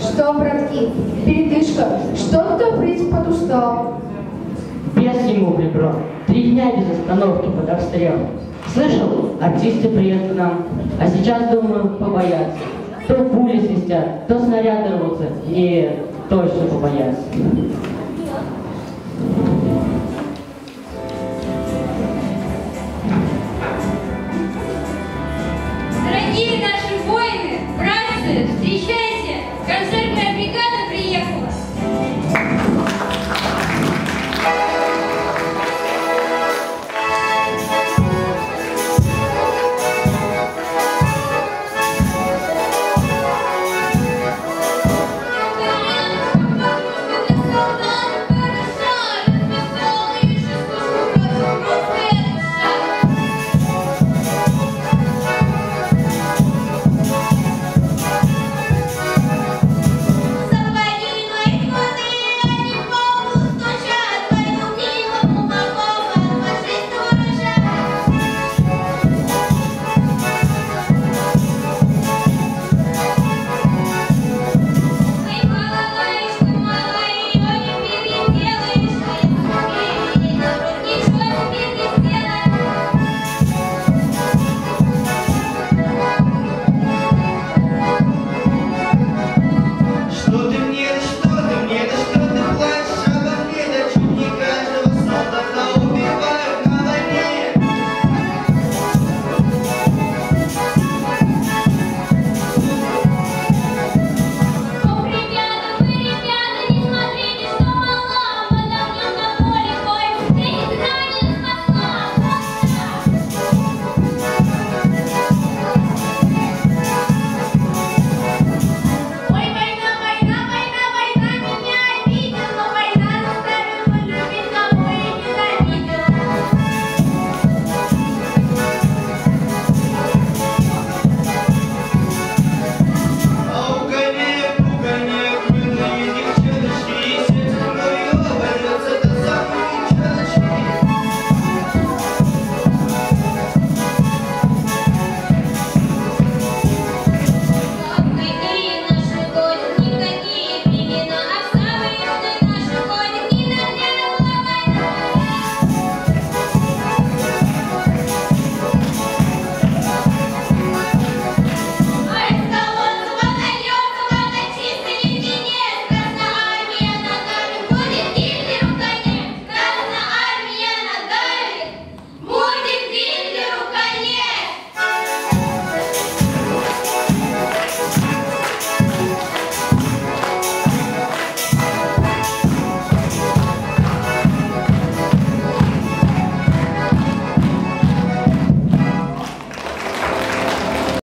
Что, братки, передышка, что-то принцип подустал. Без ему в ребро. Три дня без остановки под обстрел. Слышал, артисты приедут к нам, а сейчас, думаю, побоятся. То пули свистят, то снаряды рвутся. и точно побоятся.